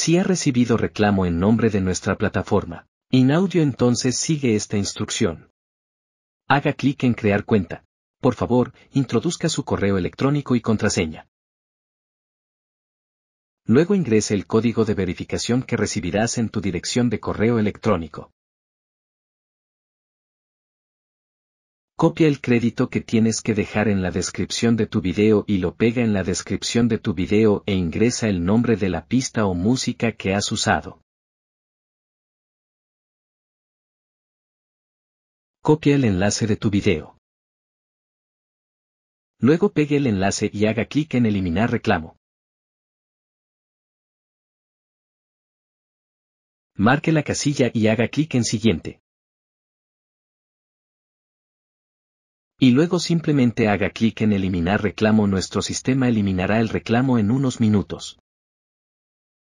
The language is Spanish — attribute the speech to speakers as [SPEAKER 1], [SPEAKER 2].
[SPEAKER 1] Si ha recibido reclamo en nombre de nuestra plataforma, InAudio entonces sigue esta instrucción. Haga clic en Crear cuenta. Por favor, introduzca su correo electrónico y contraseña. Luego ingrese el código de verificación que recibirás en tu dirección de correo electrónico. Copia el crédito que tienes que dejar en la descripción de tu video y lo pega en la descripción de tu video e ingresa el nombre de la pista o música que has usado. Copia el enlace de tu video. Luego pegue el enlace y haga clic en Eliminar reclamo. Marque la casilla y haga clic en Siguiente. Y luego simplemente haga clic en eliminar reclamo nuestro sistema eliminará el reclamo en unos minutos.